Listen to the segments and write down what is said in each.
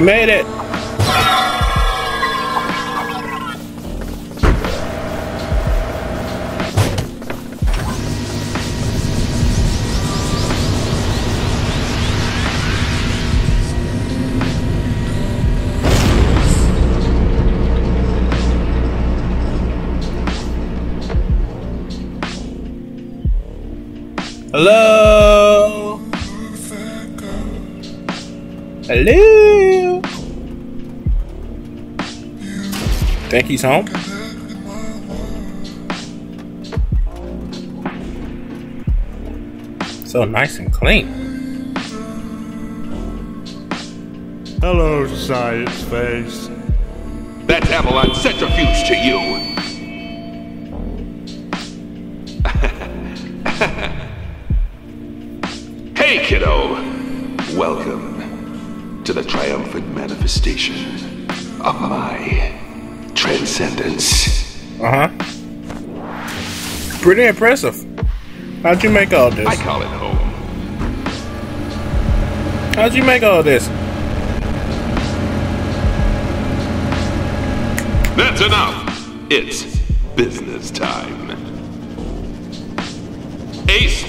We made it. Hello. Hello. Think he's home? So nice and clean. Hello, science face. That's Avalon centrifuge to you. hey, kiddo. Welcome to the triumphant manifestation of my transcendence. Uh huh. Pretty impressive. How'd you make all this? I call it home. How'd you make all this? That's enough. It's business time. Ace,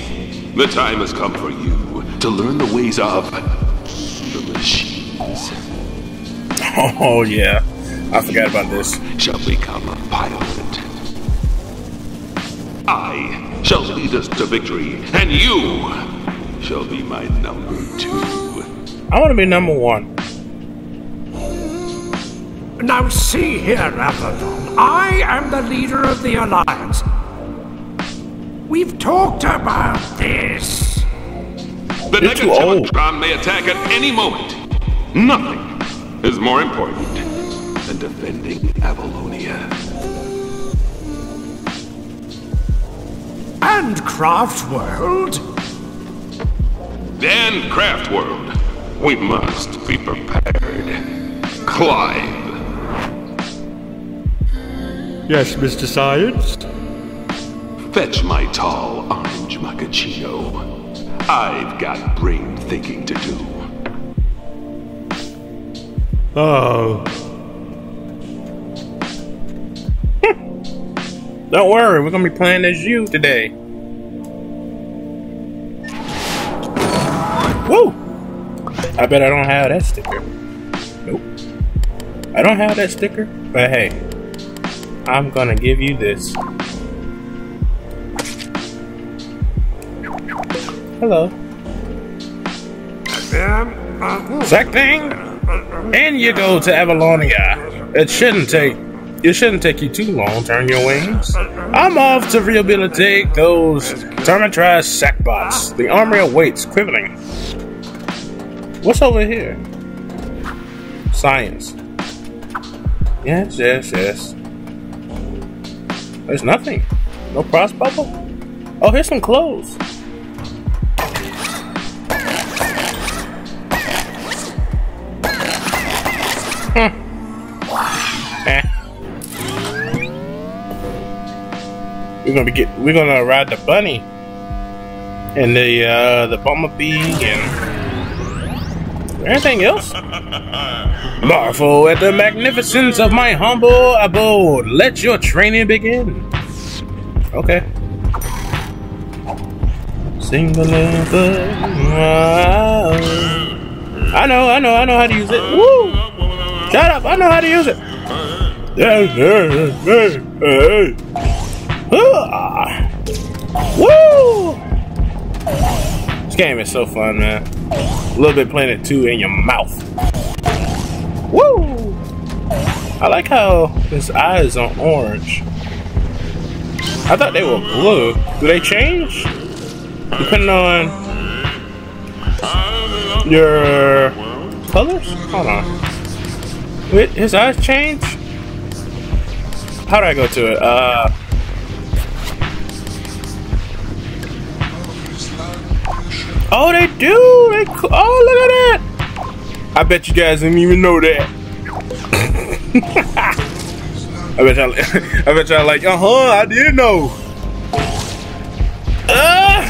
the time has come for you to learn the ways of the machines. Oh yeah, I forgot about this. Shall become a pilot. I shall lead us to victory, and you shall be my number two. I want to be number one. Now see here, Abaddon. I am the leader of the Alliance. We've talked about this. The You're too. Negatron may attack at any moment. Nothing is more important than defending Avalonia. And Craft World. And Craft World, we must be prepared. Clive, Yes, Mr. Science? fetch my tall orange macchiato. I've got brain thinking to do. Oh, Don't worry, we're gonna be playing as you today. Woo! I bet I don't have that sticker. Nope. I don't have that sticker, but hey, I'm gonna give you this. Hello. Zack thing! And you go to Avalonia. It shouldn't take it shouldn't take you too long. Turn your wings. I'm off to rehabilitate those Termitraz sackbots. The army awaits, quivering. What's over here? Science. Yes, yes, yes. There's nothing. No frost bubble? Oh, here's some clothes. Eh. We're gonna be get we're gonna ride the bunny and the uh the bumblebee and anything else? Marvel at the magnificence of my humble abode. Let your training begin. Okay. Single. I know, I know, I know how to use it. Woo! Shut up! I know how to use it. Woo! This game is so fun, man. A little bit it too in your mouth. Woo! I like how his eyes are orange. I thought they were blue. Do they change? Depending on your colors? Hold on. Wait, his eyes change? How do I go to it? Uh. Oh, they do. They. Oh, look at that. I bet you guys didn't even know that. I bet y'all. I bet y'all like. Uh huh. I did know. Ah.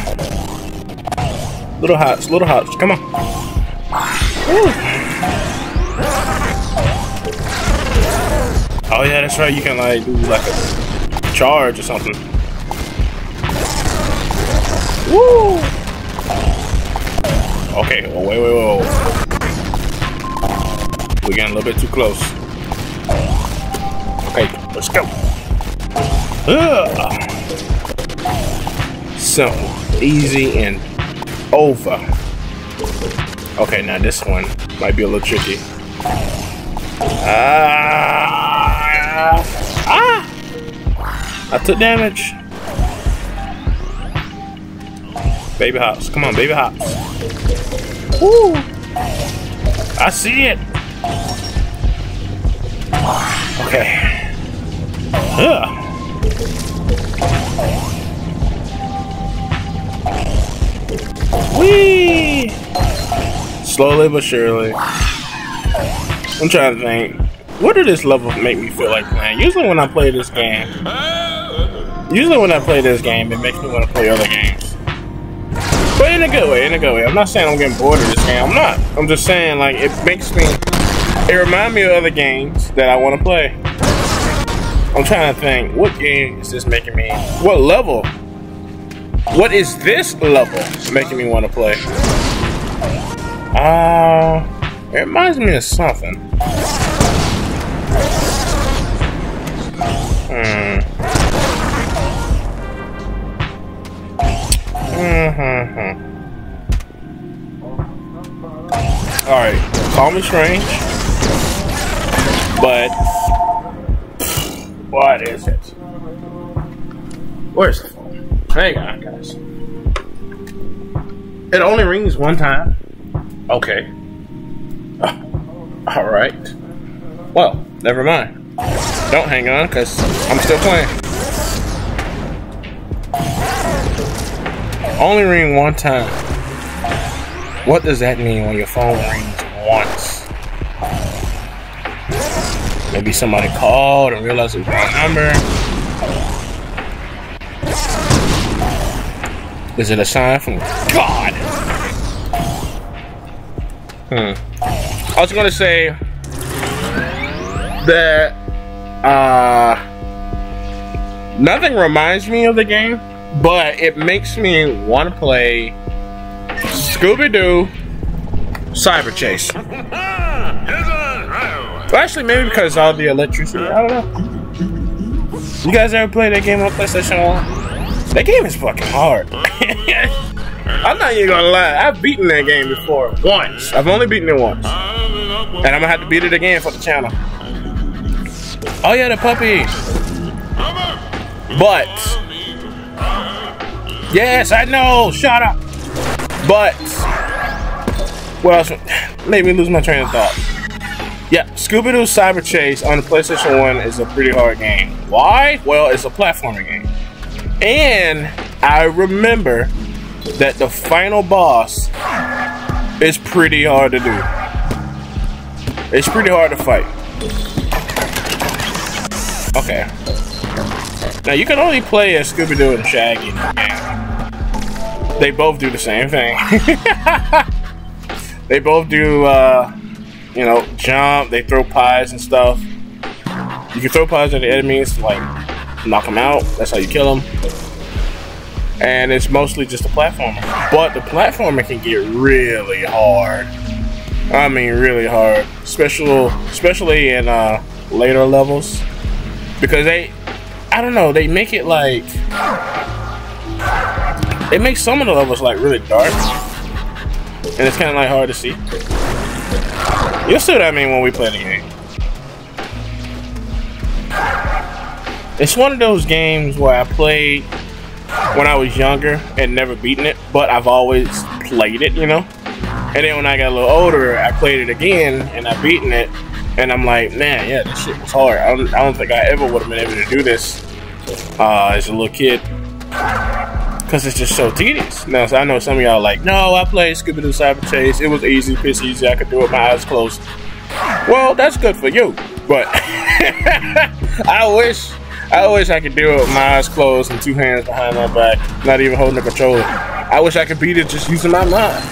Little hots. Little hots. Come on. Woo. Oh yeah, that's right. You can like do like a charge or something. Woo! Okay. Wait, wait, wait. wait. We're getting a little bit too close. Okay, let's go. Ugh. Simple, easy, and over. Okay, now this one might be a little tricky. Ah! Ah! I took damage. Baby hops. Come on, baby hops. Woo! I see it. Okay. Ugh. Whee! Slowly but surely. I'm trying to think. What did this level make me feel like playing? Usually when I play this game, usually when I play this game, it makes me want to play other games. In a good way, in a good way. I'm not saying I'm getting bored of this game. I'm not. I'm just saying like it makes me. It reminds me of other games that I want to play. I'm trying to think. What game is this making me? What level? What is this level making me want to play? Uh, it reminds me of something. Call me strange. But what is it? Where's the phone? Hang on, guys. It only rings one time. Okay. Uh, all right. Well, never mind. Don't hang on, because I'm still playing. Only ring one time. What does that mean when your phone rings Maybe somebody called and realized it was the wrong number. Is it a sign from God? Hmm. I was gonna say that uh nothing reminds me of the game, but it makes me want to play Scooby Doo Cyber Chase. Well, actually, maybe because all the electricity. I don't know. You guys ever play that game on PlayStation 1? That game is fucking hard. I'm not even gonna lie. I've beaten that game before. Once. I've only beaten it once. And I'm gonna have to beat it again for the channel. Oh yeah, the puppy. But Yes, I know. Shut up. But what else made me lose my train of thought? Yeah, Scooby-Doo Cyber Chase on the PlayStation 1 is a pretty hard game. Why? Well, it's a platforming game. And I remember that the final boss is pretty hard to do. It's pretty hard to fight. Okay. Now you can only play as Scooby-Doo and Shaggy. They both do the same thing. they both do, uh, you know, jump, they throw pies and stuff. You can throw pies at the enemies to, like, knock them out. That's how you kill them. And it's mostly just a platformer. But the platformer can get really hard. I mean, really hard. Special, especially in uh, later levels. Because they, I don't know, they make it like... They make some of the levels, like, really dark. And it's kind of, like, hard to see. You'll see what I mean when we play the game. It's one of those games where I played when I was younger and never beaten it, but I've always played it, you know? And then when I got a little older, I played it again and I beaten it, and I'm like, man, yeah, this shit was hard. I don't, I don't think I ever would have been able to do this uh, as a little kid. Because it's just so tedious. Now, so I know some of y'all like, no, I played Scooby Doo Cyber Chase. It was easy, piss easy. I could do it with my eyes closed. Well, that's good for you. But I wish I wish I could do it with my eyes closed and two hands behind my back, not even holding the controller. I wish I could beat it just using my mind.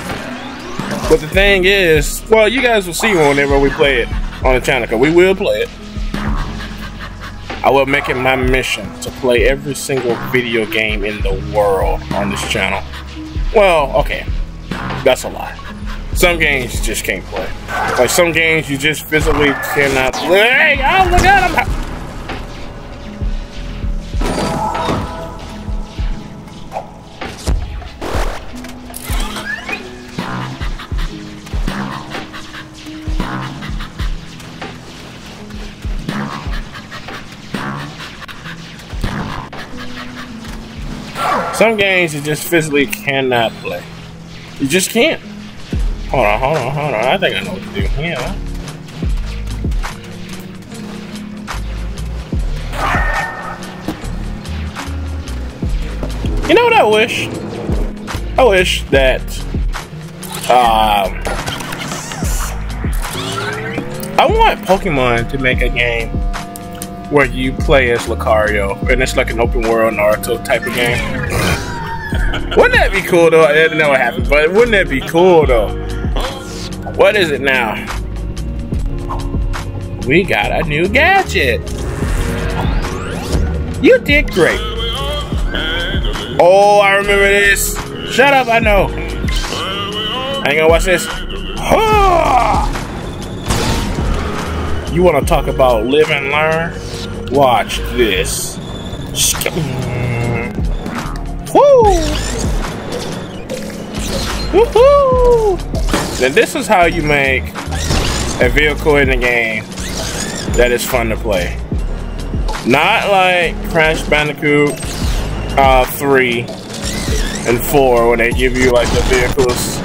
But the thing is, well, you guys will see whenever we play it on the channel, because we will play it. I will make it my mission to play every single video game in the world on this channel. Well, okay, that's a lie. Some games you just can't play. Like some games you just physically cannot play. Hey, oh look at him! Some games you just physically cannot play. You just can't. Hold on, hold on, hold on. I think I know what to do. Yeah. You know what I wish? I wish that um, I want Pokemon to make a game where you play as Lucario, and it's like an open world Naruto type of game. Wouldn't that be cool though? I didn't know what happened, but wouldn't that be cool though? What is it now? We got a new gadget. You did great. Oh, I remember this. Shut up, I know. I ain't gonna watch this. You wanna talk about live and learn? Watch this. Woo! Woohoo! Then this is how you make a vehicle in the game that is fun to play. Not like Crash Bandicoot uh, 3 and 4 when they give you like the vehicles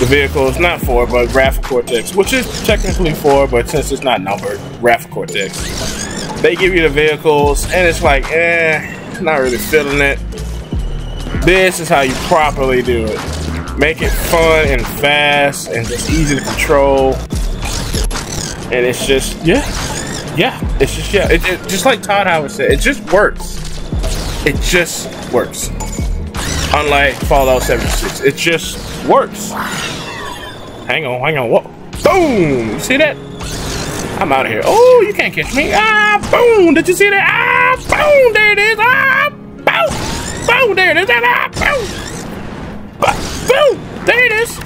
the vehicles, not 4, but Wrath of Cortex, which is technically 4, but since it's not numbered, Wrath of Cortex. They give you the vehicles, and it's like, eh, not really feeling it. This is how you properly do it. Make it fun and fast and just easy to control. And it's just, yeah, yeah, it's just, yeah, it, it just like Todd Howard said, it just works. It just works. Unlike Fallout 76, it just works. Hang on, hang on, what? Boom! You see that? I'm out of here. Oh, you can't catch me. Ah, boom. Did you see that? Ah, boom. There it is. Ah, boom. Boom. There it is. Ah, boom. Boom. There it is.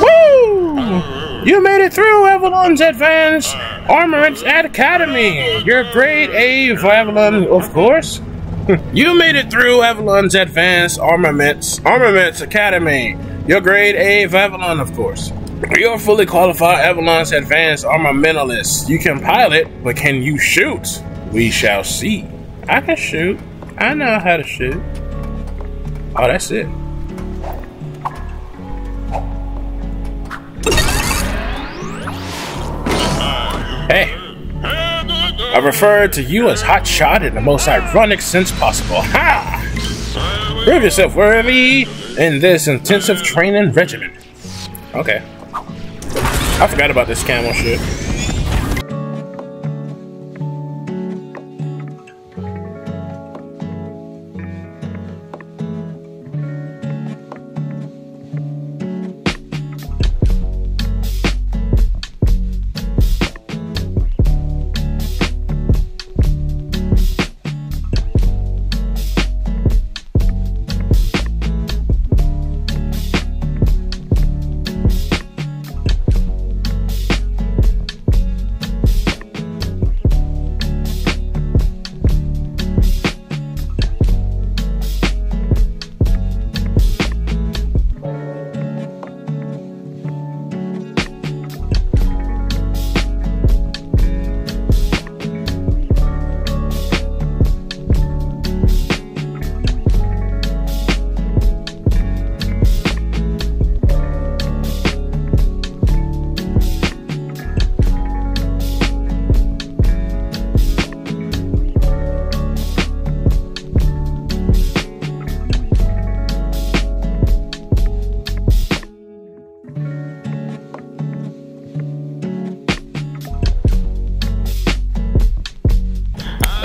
Woo. You made it through Avalon's Advanced Armaments Academy. You're grade A for Avalon, of course. you made it through Avalon's Advanced Armaments Armaments Academy. You're grade A of Avalon, of course. You're fully qualified Avalon's advanced Armamentalist. You can pilot, but can you shoot? We shall see. I can shoot. I know how to shoot. Oh, that's it. Hey. I refer to you as Hot Shot in the most ironic sense possible. Ha! Prove yourself worthy in this intensive training regimen. Okay. I forgot about this camel shit.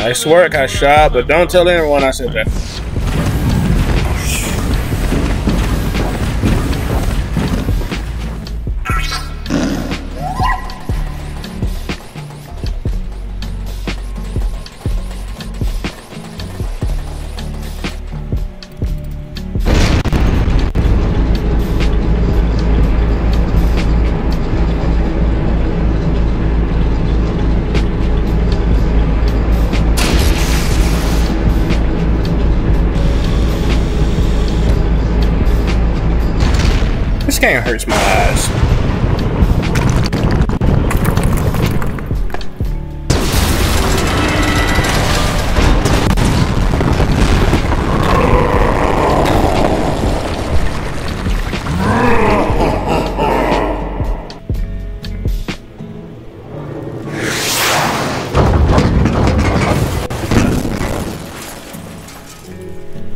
Nice work, I shot, but don't tell anyone I said that. This game hurts my eyes.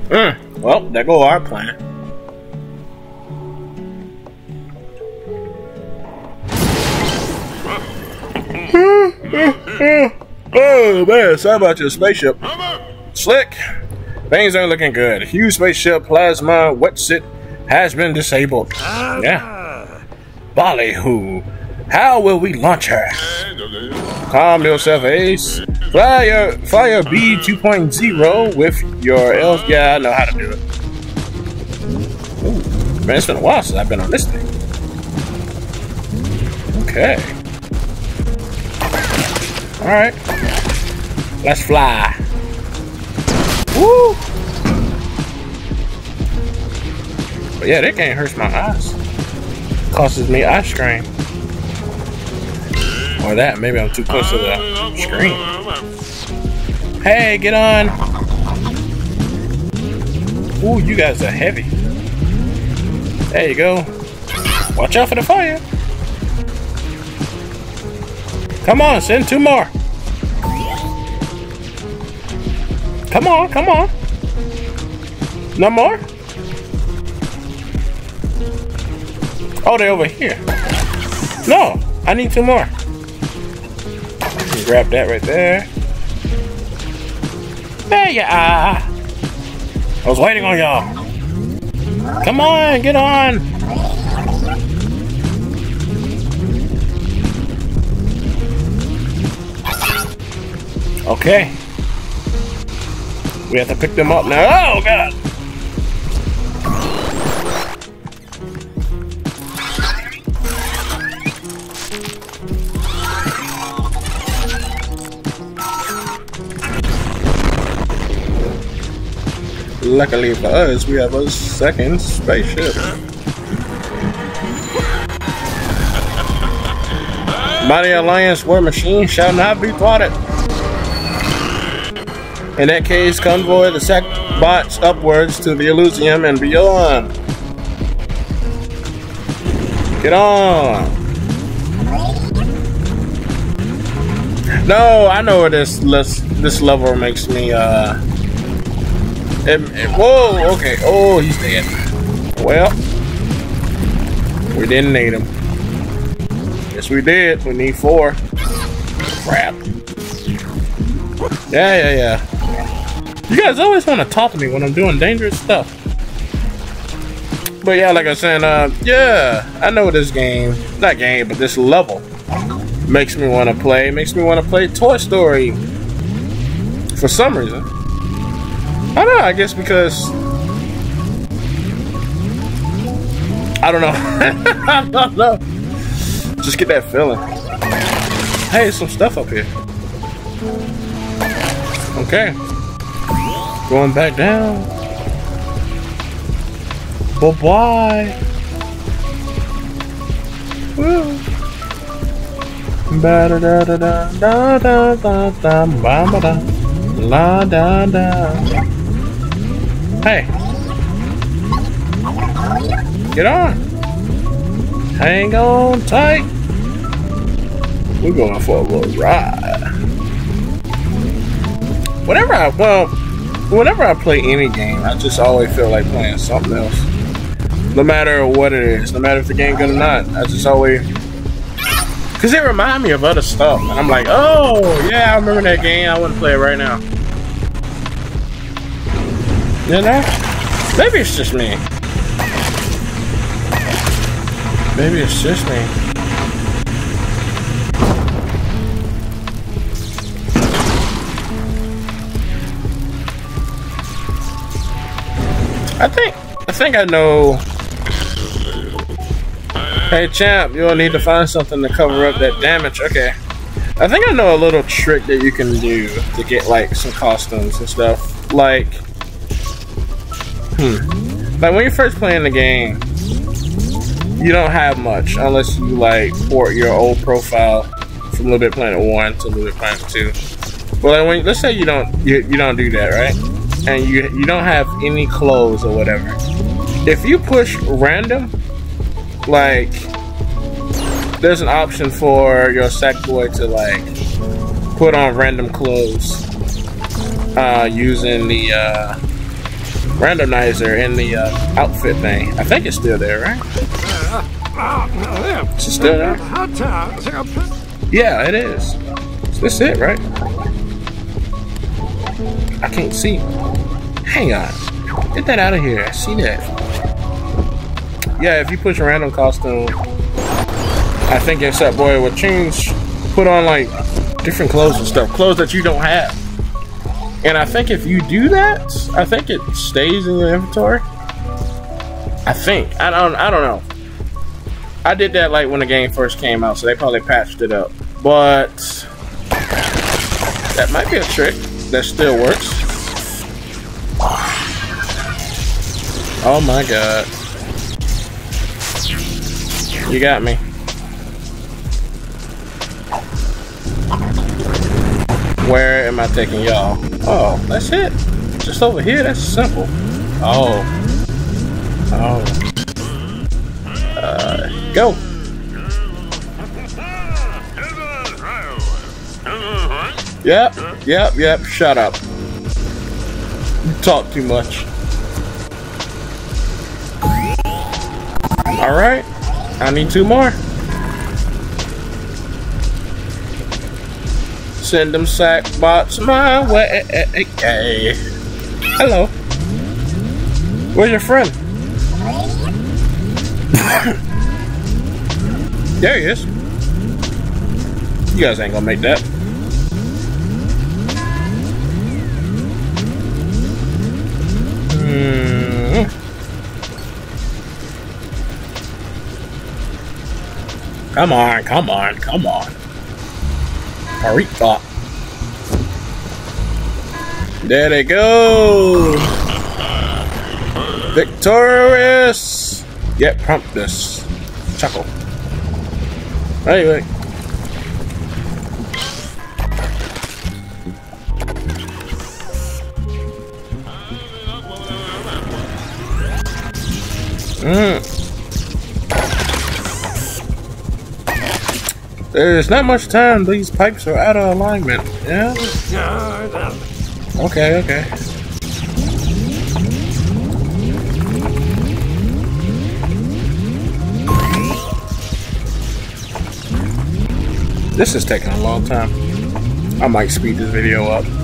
Mm, well, there go our plan. Sorry about your spaceship. Slick. Things aren't looking good. Huge spaceship plasma wetsuit has been disabled. Yeah. Ballyhoo. How will we launch her? Calm yourself, Ace. Your, fly B 2.0 with your elf. Yeah, I know how to do it. Man, it's been a while since I've been on this thing. Okay. Alright. Let's fly. Woo! But yeah, that can't hurt my eyes. Causes me eye strain. Or that, maybe I'm too close to the screen. Hey, get on! Ooh, you guys are heavy. There you go. Watch out for the fire. Come on, send two more. Come on, come on. No more? Oh, they're over here. No, I need two more. Grab that right there. There you are. I was waiting on y'all. Come on, get on! Okay. We have to pick them up now. Oh, God! Luckily for us, we have a second spaceship. Mighty Alliance war machine shall not be thwarted. In that case, convoy the sec bots upwards to the Elysium and beyond. Get on! No, I know where this this this level makes me uh and, and, whoa, okay. Oh, he's dead. Well, we didn't need him. Yes, we did. We need four. Crap. Yeah, yeah, yeah. You guys always want to talk to me when I'm doing dangerous stuff. But yeah, like I said, uh, yeah, I know this game, not game, but this level makes me want to play. Makes me want to play Toy Story for some reason. I don't know, I guess because I don't know. I don't know. Just get that feeling. Hey, some stuff up here. Okay. Going back down. Bye bye. Woo. Ba da da da da da da da da ba ba da la da da. Hey. Get on. Hang on tight. We're going for a little ride. Whenever I, well, whenever I play any game, I just always feel like playing something else. No matter what it is, no matter if the game good or not, I just always, cause it remind me of other stuff, and I'm like, oh yeah, I remember that game. I want to play it right now. You know? Maybe it's just me. Maybe it's just me. I think I think I know Hey champ, you'll need to find something to cover up that damage. Okay. I think I know a little trick that you can do to get like some costumes and stuff. Like Hmm. Like when you're first playing the game, you don't have much unless you like port your old profile from LittleBigPlanet One to LittleBigPlanet Two. But like when let's say you don't you, you don't do that, right? And you you don't have any clothes or whatever. If you push random, like there's an option for your Sackboy to like put on random clothes uh, using the uh, randomizer in the uh, outfit thing. I think it's still there, right? Is it still there? Yeah, it is. Is this it, right? I can't see. Hang on. Get that out of here. I see that. Yeah, if you push a random costume, I think your Boy will change, put on like different clothes and stuff, clothes that you don't have. And I think if you do that, I think it stays in your inventory. I think. I don't I don't know. I did that like when the game first came out, so they probably patched it up. But that might be a trick that still works. Oh my god. You got me. Where am I taking y'all? Oh, that's it. Just over here, that's simple. Oh. Oh. Uh, go. Yep, yep, yep, shut up. You talk too much. Alright, I need two more. Send them sack bots my way. Hello. Where's your friend? there he is. You guys ain't gonna make that. Come on, come on, come on. Marita. There they go. Victorious. Yet promptness. Chuckle. Anyway. Mm. There's not much time. These pipes are out of alignment. Yeah? Okay, okay. This is taking a long time. I might speed this video up.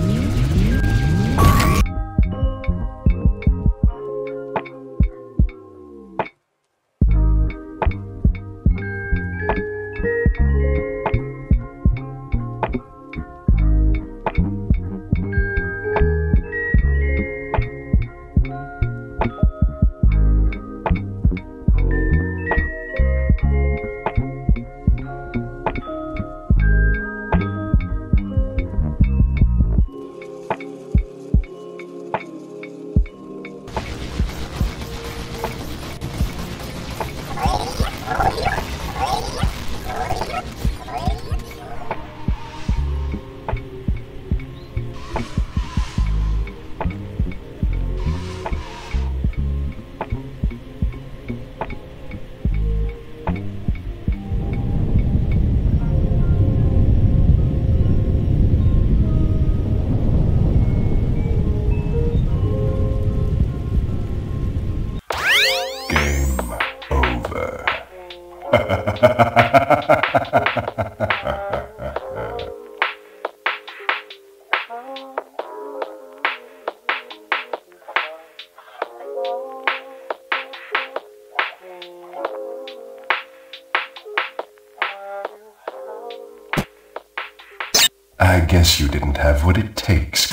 Have what it takes.